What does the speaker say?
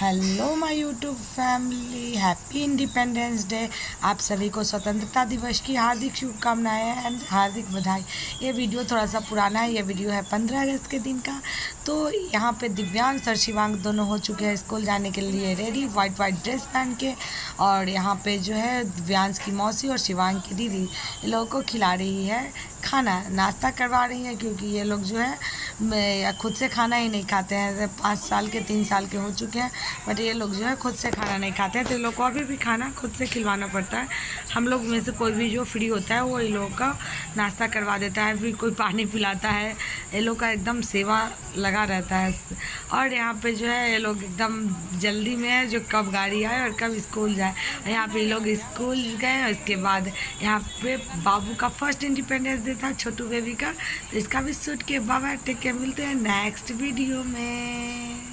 Hello my YouTube family happy independence day आप सभी को स्वतंत्रता दिवस की हार्दिक शुभकामनाएँ एंड हार्दिक बधाई। ये वीडियो थोड़ा सा पुराना है। ये वीडियो है पंद्रह अगस्त के दिन का। तो यहाँ पे दिव्यांश और शिवांग दोनों हो चुके हैं स्कूल जाने के लिए रेडी वाइट वाइट ड्रेस पहन के। और यहाँ पे जो है दिव्यांश की मौसी और शिवांग की दीदी। लोगों को खिला रही है खाना। नाश्ता करवा रही है क्योंकि ये लोग जो है खुद से खाना ही नहीं खाते हैं। पाँच साल के, तीन साल के हो चुके हैं बट ये लोग जो है खुद से खाना नहीं खाते हैं। तो इन लोग को अभी भी खाना खुद से खिलवाना पड़ता है। हम लोग में से कोई भी जो फ्री होता है, वो इन लोगों का नाश्ता करवा देता है, फिर कोई पानी पिलाता है। ये लोग का एकदम सेवा लगा रहता है। और यहाँ पे जो है, ये लोग एकदम जल्दी में है, जो कब गाड़ी आए और कब स्कूल जाए। यहाँ पे ये लोग स्कूल गए और इसके बाद यहाँ पे बाबू का फ़र्स्ट इंडिपेंडेंस डे था, छोटू बेबी का। तो इसका भी शूट के बाबा टेक के मिलते हैं नेक्स्ट वीडियो में।